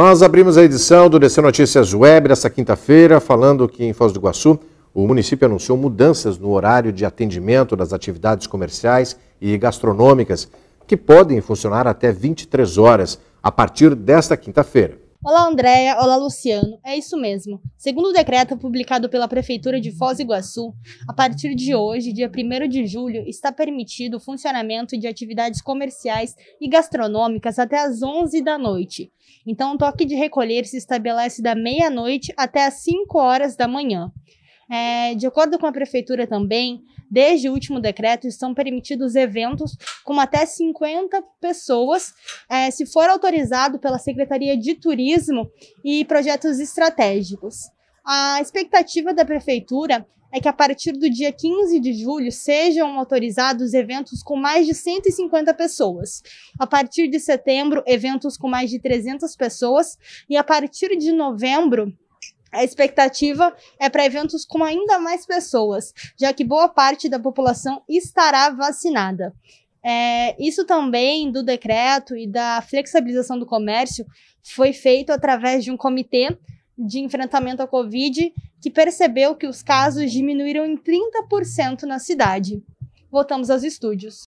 Nós abrimos a edição do DC Notícias Web desta quinta-feira, falando que em Foz do Iguaçu o município anunciou mudanças no horário de atendimento das atividades comerciais e gastronômicas, que podem funcionar até 23 horas a partir desta quinta-feira. Olá, Andréia. Olá, Luciano. É isso mesmo. Segundo o decreto publicado pela Prefeitura de Foz do Iguaçu, a partir de hoje, dia 1 de julho, está permitido o funcionamento de atividades comerciais e gastronômicas até às 11 da noite. Então, o toque de recolher se estabelece da meia-noite até às 5 horas da manhã. É, de acordo com a Prefeitura também, desde o último decreto, estão permitidos eventos com até 50 pessoas, é, se for autorizado pela Secretaria de Turismo e projetos estratégicos. A expectativa da Prefeitura é que a partir do dia 15 de julho sejam autorizados eventos com mais de 150 pessoas. A partir de setembro, eventos com mais de 300 pessoas. E a partir de novembro, a expectativa é para eventos com ainda mais pessoas, já que boa parte da população estará vacinada. É, isso também do decreto e da flexibilização do comércio foi feito através de um comitê de enfrentamento à Covid que percebeu que os casos diminuíram em 30% na cidade. Voltamos aos estúdios.